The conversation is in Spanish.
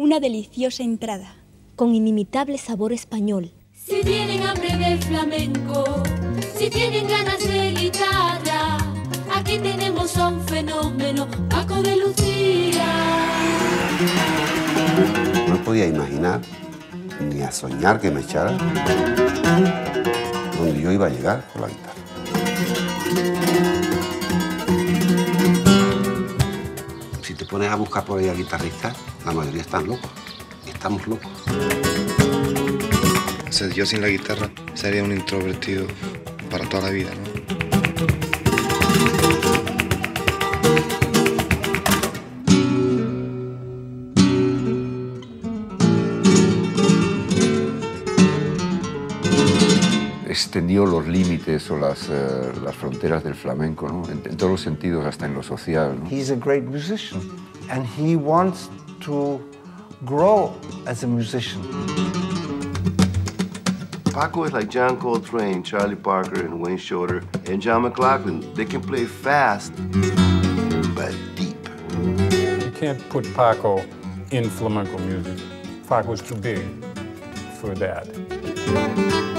Una deliciosa entrada. Con inimitable sabor español. Si tienen hambre de flamenco, si tienen ganas de guitarra, aquí tenemos a un fenómeno, Paco de Lucía. No podía imaginar ni a soñar que me echara donde yo iba a llegar con la guitarra. Te pones a buscar por ahí a guitarristas, la mayoría están locos. Estamos locos. O sea, yo sin la guitarra sería un introvertido para toda la vida, ¿no? Extendió los límites o las, eh, las fronteras del flamenco, ¿no? en, en todos los sentidos, hasta en lo social. ¿no? He's a great musician and he wants to grow as a musician. Paco is like John Coltrane, Charlie Parker, and Wayne Shorter, and John McLaughlin. They can play fast, but deep. You can't put Paco in flamenco music. Paco's too big for that.